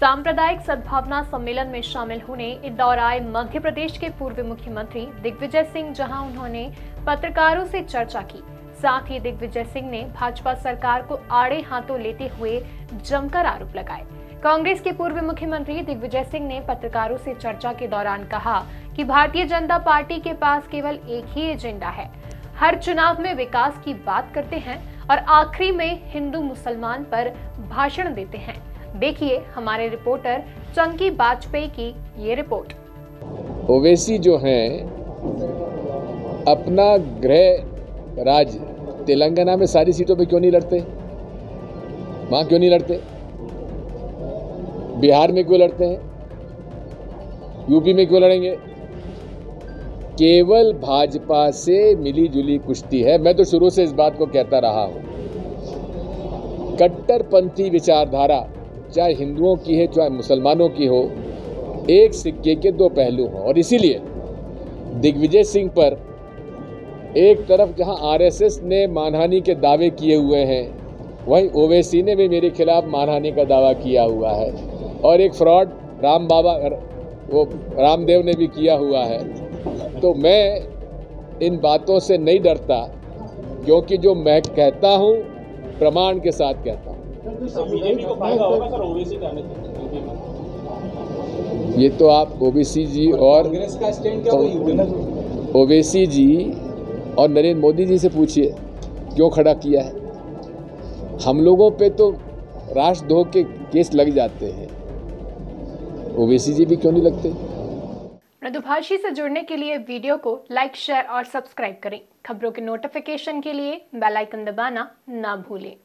सांप्रदायिक सद्भावना सम्मेलन में शामिल होने इंदौर आए मध्य प्रदेश के पूर्व मुख्यमंत्री दिग्विजय सिंह, जहाँ उन्होंने पत्रकारों से चर्चा की। साथ ही दिग्विजय सिंह ने भाजपा सरकार को आड़े हाथों लेते हुए जमकर आरोप लगाए। कांग्रेस के पूर्व मुख्यमंत्री दिग्विजय सिंह ने पत्रकारों से चर्चा के दौरान कहा कि भारतीय जनता पार्टी के पास केवल एक ही एजेंडा है। हर चुनाव में विकास की बात करते हैं और आखिरी में हिंदू मुसलमान पर भाषण देते हैं। देखिए हमारे रिपोर्टर चंकी वाजपेयी की ये रिपोर्ट। ओवैसी जो हैं, अपना गृह राज्य तेलंगाना में सारी सीटों पे क्यों नहीं लड़ते? वहाँ क्यों नहीं लड़ते? बिहार में क्यों लड़ते हैं? यूपी में क्यों लड़ेंगे? केवल भाजपा से मिली जुली कुश्ती है। मैं तो शुरू से इस बात को कहता रहा हूँ। कट्टरपंथी विचारधारा चाहे हिंदुओं की है, चाहे मुसलमानों की हो, एक सिक्के के दो पहलू हों। और इसीलिए दिग्विजय सिंह पर एक तरफ़ जहाँ आरएसएस ने मानहानि के दावे किए हुए हैं, वहीं ओवैसी ने भी मेरे खिलाफ मानहानि का दावा किया हुआ है। और एक फ्रॉड राम बाबा, वो रामदेव ने भी किया हुआ है। तो मैं इन बातों से नहीं डरता, क्योंकि जो मैं कहता हूँ, प्रमाण के साथ कहता हूँ। ये तो आप ओबीसी जी और ओवैसी जी और नरेंद्र मोदी जी से पूछिए, क्यों खड़ा किया है? हम लोगों पे तो राष्ट्रद्रोह के केस लग जाते हैं। ओबीसी जी भी क्यों नहीं लगते? मृदुभाषी से जुड़ने के लिए वीडियो को लाइक, शेयर और सब्सक्राइब करें। खबरों के नोटिफिकेशन के लिए बेल आइकन दबाना ना भूलें।